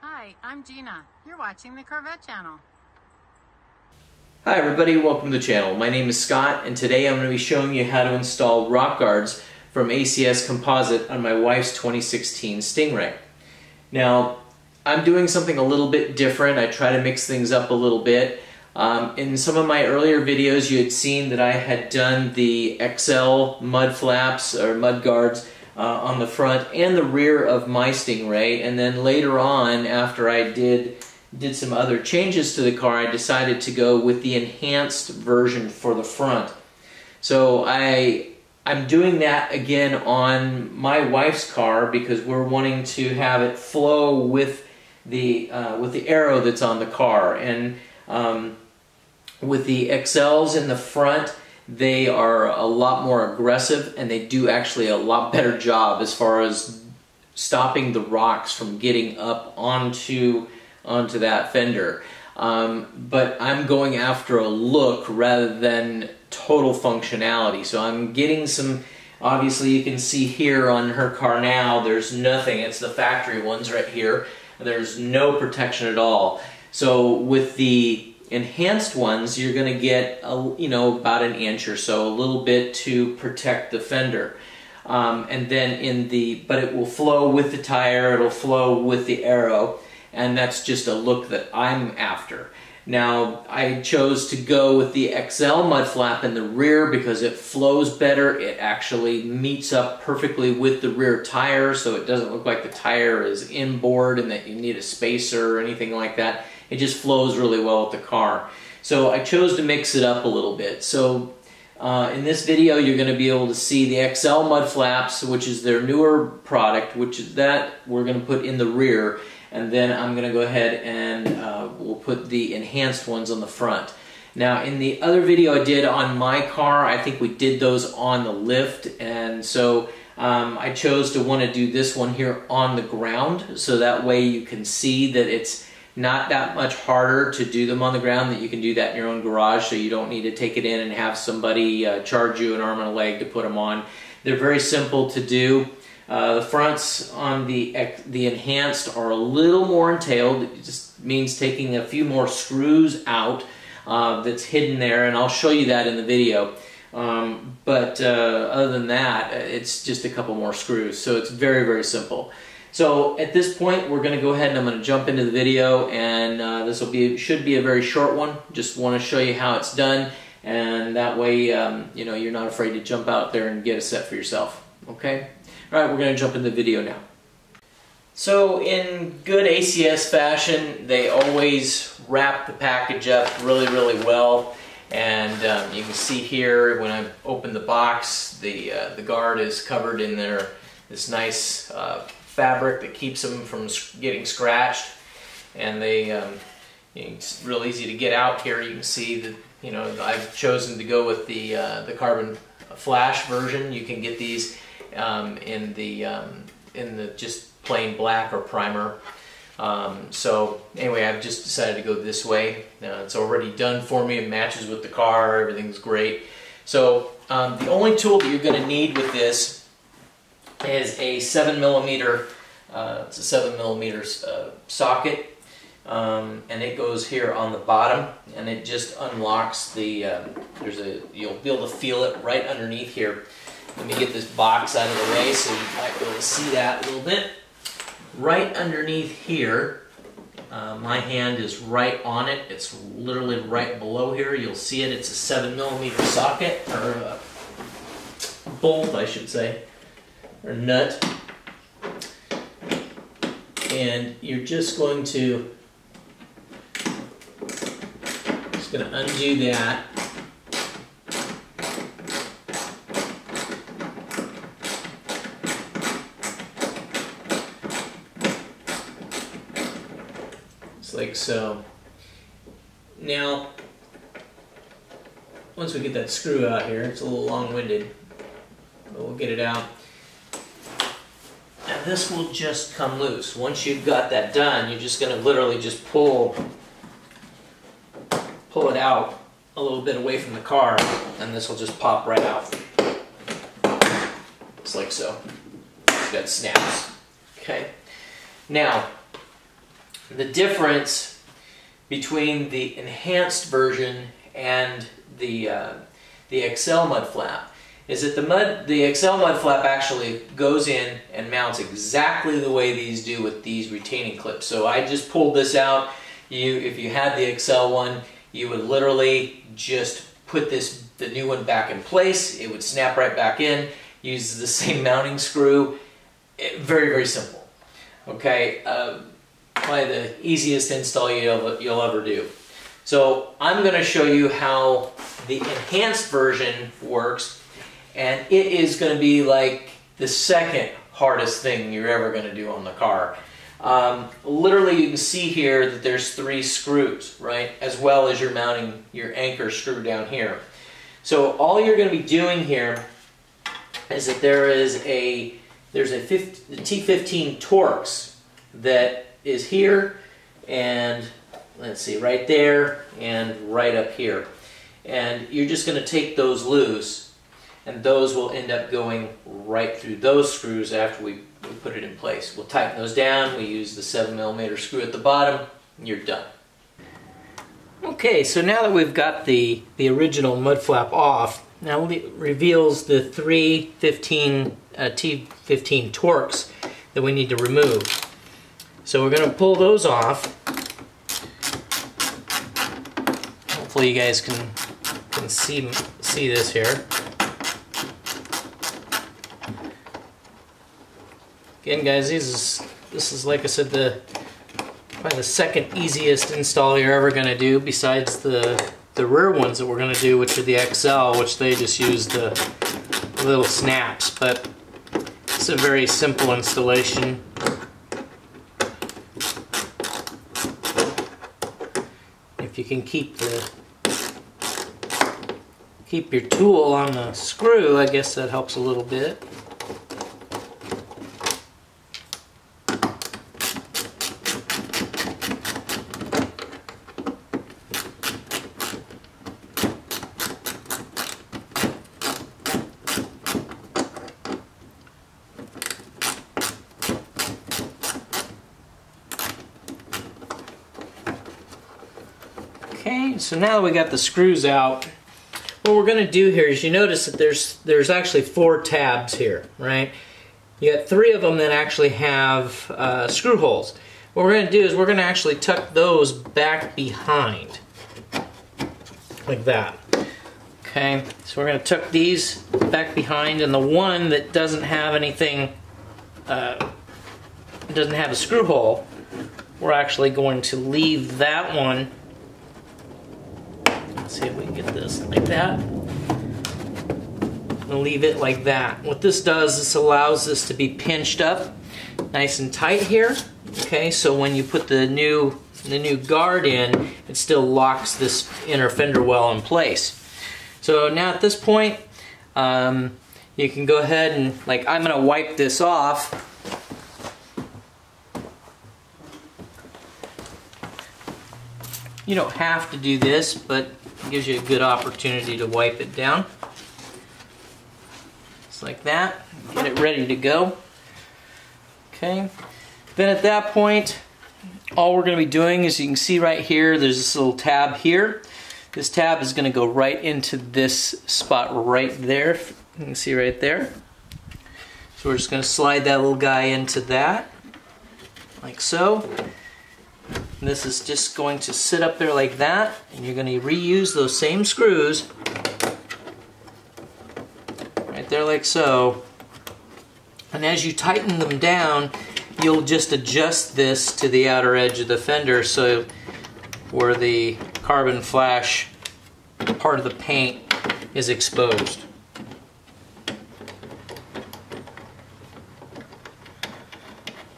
Hi, I'm Gina. You're watching the Corvette channel. Hi everybody, welcome to the channel. My name is Scott and today I'm going to be showing you how to install rock guards from ACS Composite on my wife's 2016 Stingray. Now, I'm doing something a little bit different. I try to mix things up a little bit. Um, in some of my earlier videos you had seen that I had done the XL mud flaps or mud guards uh, on the front and the rear of my Stingray and then later on after I did did some other changes to the car I decided to go with the enhanced version for the front. So I I'm doing that again on my wife's car because we're wanting to have it flow with the uh, with the aero that's on the car and um, with the XLs in the front they are a lot more aggressive and they do actually a lot better job as far as stopping the rocks from getting up onto onto that fender. Um, but I'm going after a look rather than total functionality. So I'm getting some, obviously you can see here on her car now, there's nothing. It's the factory ones right here. There's no protection at all. So with the enhanced ones, you're going to get, a, you know, about an inch or so, a little bit to protect the fender. Um, and then in the, but it will flow with the tire, it'll flow with the aero, and that's just a look that I'm after. Now, I chose to go with the XL mud flap in the rear because it flows better. It actually meets up perfectly with the rear tire, so it doesn't look like the tire is inboard and that you need a spacer or anything like that. It just flows really well with the car. So I chose to mix it up a little bit. So uh, in this video, you're going to be able to see the XL mud flaps, which is their newer product, which is that we're going to put in the rear and then I'm going to go ahead and uh, we'll put the enhanced ones on the front. Now in the other video I did on my car, I think we did those on the lift and so um, I chose to want to do this one here on the ground so that way you can see that it's not that much harder to do them on the ground that you can do that in your own garage so you don't need to take it in and have somebody uh, charge you an arm and a leg to put them on. They're very simple to do. Uh, the fronts on the the enhanced are a little more entailed. It just means taking a few more screws out uh, that's hidden there, and I'll show you that in the video. Um, but uh, other than that, it's just a couple more screws, so it's very, very simple. So at this point, we're going to go ahead and I'm going to jump into the video, and uh, this will be should be a very short one. Just want to show you how it's done, and that way, um, you know, you're not afraid to jump out there and get a set for yourself. Okay. All right, we're going to jump into the video now. So in good ACS fashion, they always wrap the package up really, really well. And um, you can see here when I open the box, the, uh, the guard is covered in their this nice uh, fabric that keeps them from getting scratched. And they, um, it's real easy to get out here. You can see that, you know, I've chosen to go with the, uh, the carbon flash version. You can get these um, in the um, in the just plain black or primer. Um, so anyway, I've just decided to go this way. Uh, it's already done for me. It matches with the car. Everything's great. So um, the only tool that you're going to need with this is a seven millimeter. Uh, it's a seven millimeter uh, socket. Um, and it goes here on the bottom and it just unlocks the uh, there's a you'll be able to feel it right underneath here let me get this box out of the way so you might be able to see that a little bit. Right underneath here, uh, my hand is right on it. It's literally right below here. You'll see it. It's a 7 millimeter socket, or bolt, I should say, or nut. And you're just going to just going to undo that It's like so. Now, once we get that screw out here, it's a little long-winded, but we'll get it out. This will just come loose. Once you've got that done, you're just going to literally just pull, pull it out a little bit away from the car, and this will just pop right out. It's like so. It's got snaps. Okay. Now, the difference between the enhanced version and the uh, the XL mud flap is that the mud the XL mud flap actually goes in and mounts exactly the way these do with these retaining clips. So I just pulled this out. You, if you had the XL one, you would literally just put this the new one back in place. It would snap right back in. Use the same mounting screw. It, very very simple. Okay, uh, probably the easiest install you'll you'll ever do. So I'm going to show you how the enhanced version works and it is going to be like the second hardest thing you're ever going to do on the car. Um, literally you can see here that there's three screws, right? As well as you're mounting your anchor screw down here. So all you're going to be doing here is that there is a there's a T15 Torx that is here and let's see right there and right up here and you're just going to take those loose and those will end up going right through those screws after we, we put it in place. We'll tighten those down, we use the 7 millimeter screw at the bottom, you're done. Okay, so now that we've got the, the original mud flap off, now it reveals the three 15, uh, T15 Torx that we need to remove. So we're going to pull those off. Hopefully you guys can, can see, see this here. Again, guys, these is, this is, like I said, the probably the second easiest install you're ever going to do besides the, the rear ones that we're going to do, which are the XL, which they just use the little snaps. But it's a very simple installation. If you can keep the keep your tool on the screw, I guess that helps a little bit. So now we got the screws out, what we're going to do here is you notice that there's there's actually four tabs here, right? You got three of them that actually have uh, screw holes. What we're going to do is we're going to actually tuck those back behind, like that. Okay, so we're going to tuck these back behind, and the one that doesn't have anything, uh, doesn't have a screw hole, we're actually going to leave that one See if we can get this like that. And leave it like that. What this does, this allows this to be pinched up nice and tight here. Okay, so when you put the new the new guard in, it still locks this inner fender well in place. So now at this point, um, you can go ahead and, like, I'm going to wipe this off You don't have to do this, but it gives you a good opportunity to wipe it down. Just like that. Get it ready to go. Okay. Then at that point, all we're going to be doing is you can see right here, there's this little tab here. This tab is going to go right into this spot right there. You can see right there. So we're just going to slide that little guy into that, like so. And this is just going to sit up there like that, and you're going to reuse those same screws right there like so. And as you tighten them down, you'll just adjust this to the outer edge of the fender so where the carbon flash part of the paint is exposed.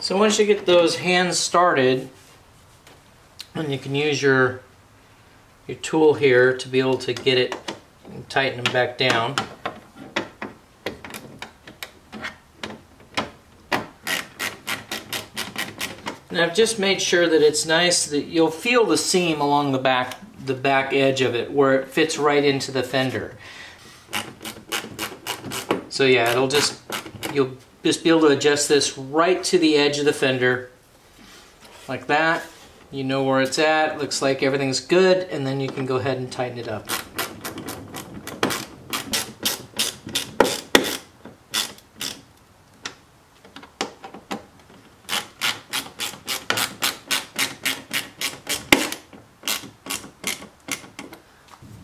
So once you get those hands started, and you can use your your tool here to be able to get it and tighten them back down. And I've just made sure that it's nice that you'll feel the seam along the back the back edge of it where it fits right into the fender. So yeah, it'll just you'll just be able to adjust this right to the edge of the fender like that. You know where it's at, looks like everything's good, and then you can go ahead and tighten it up.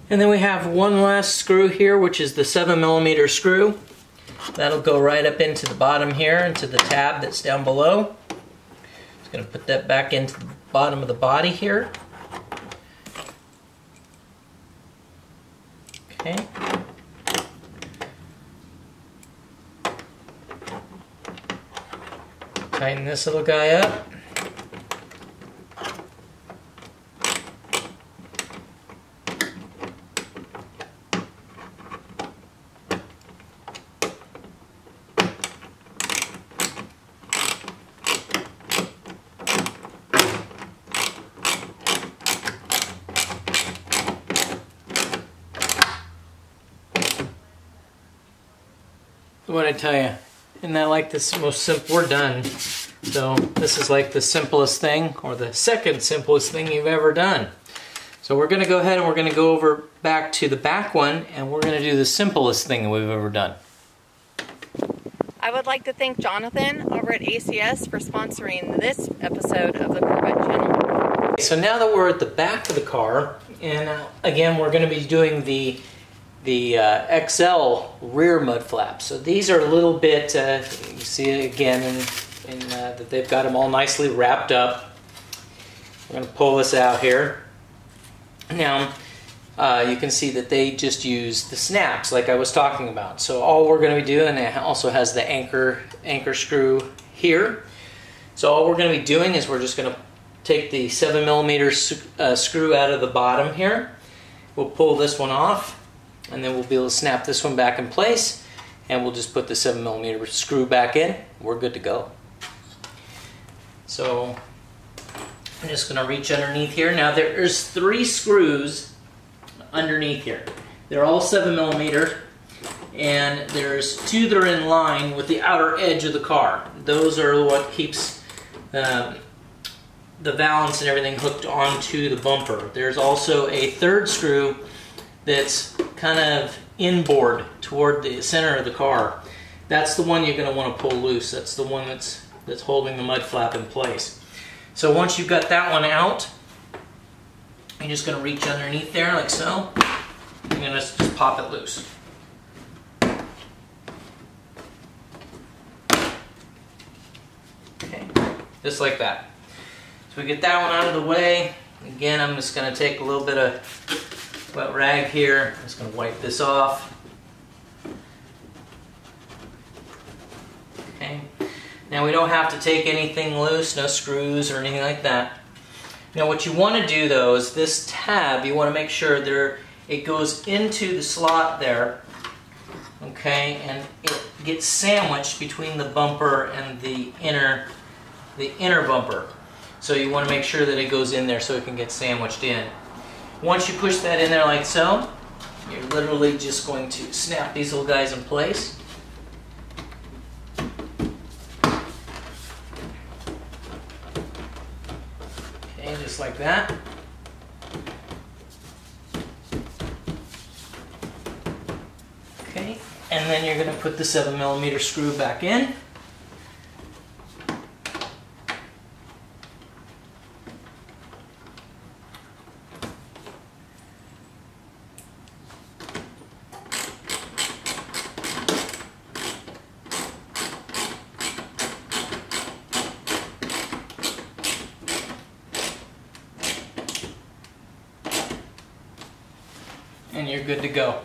And then we have one last screw here, which is the 7 millimeter screw. That'll go right up into the bottom here, into the tab that's down below. Just going to put that back into the bottom of the body here. Okay. Tighten this little guy up. Tell you, isn't that like this most simple? We're done. So this is like the simplest thing, or the second simplest thing you've ever done. So we're going to go ahead and we're going to go over back to the back one, and we're going to do the simplest thing we've ever done. I would like to thank Jonathan over at ACS for sponsoring this episode of the Corvette channel. So now that we're at the back of the car, and uh, again we're going to be doing the the uh, XL rear mud flaps. So these are a little bit, uh, you see it again in, in uh, that they've got them all nicely wrapped up. We're going to pull this out here. Now, uh, you can see that they just use the snaps like I was talking about. So all we're going to be doing, it also has the anchor, anchor screw here. So all we're going to be doing is we're just going to take the 7 millimeter uh, screw out of the bottom here. We'll pull this one off and then we'll be able to snap this one back in place and we'll just put the 7 millimeter screw back in. We're good to go. So I'm just going to reach underneath here. Now there's three screws underneath here. They're all 7 millimeter and there's two that are in line with the outer edge of the car. Those are what keeps um, the valance and everything hooked onto the bumper. There's also a third screw that's kind of inboard toward the center of the car. That's the one you're going to want to pull loose. That's the one that's, that's holding the mud flap in place. So once you've got that one out, you're just going to reach underneath there like so. You're going to just pop it loose. Okay, just like that. So we get that one out of the way. Again, I'm just going to take a little bit of wet rag here. I'm just going to wipe this off. Okay. Now we don't have to take anything loose, no screws or anything like that. Now what you want to do though is this tab, you want to make sure there it goes into the slot there, okay, and it gets sandwiched between the bumper and the inner the inner bumper. So you want to make sure that it goes in there so it can get sandwiched in. Once you push that in there like so, you're literally just going to snap these little guys in place. Okay, just like that. Okay, and then you're going to put the 7 millimeter screw back in. And you're good to go.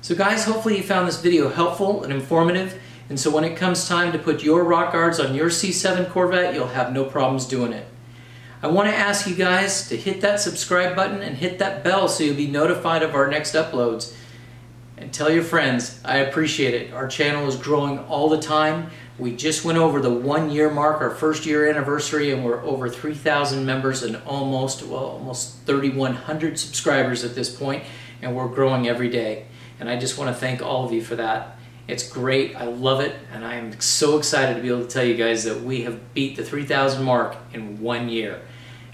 So guys, hopefully you found this video helpful and informative. And so when it comes time to put your rock guards on your C7 Corvette, you'll have no problems doing it. I want to ask you guys to hit that subscribe button and hit that bell so you'll be notified of our next uploads. And tell your friends, I appreciate it. Our channel is growing all the time. We just went over the one year mark, our first year anniversary, and we're over 3,000 members and almost, well, almost 3,100 subscribers at this point and we're growing every day. And I just want to thank all of you for that. It's great. I love it, and I am so excited to be able to tell you guys that we have beat the 3,000 mark in one year.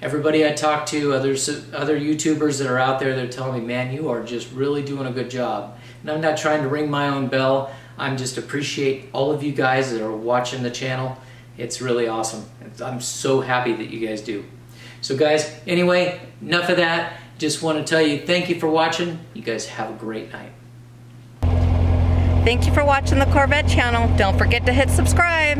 Everybody I talk to, other other YouTubers that are out there, they're telling me, "Man, you are just really doing a good job." And I'm not trying to ring my own bell. I'm just appreciate all of you guys that are watching the channel. It's really awesome. I'm so happy that you guys do. So guys, anyway, enough of that. Just want to tell you thank you for watching. You guys have a great night. Thank you for watching the Corvette channel. Don't forget to hit subscribe.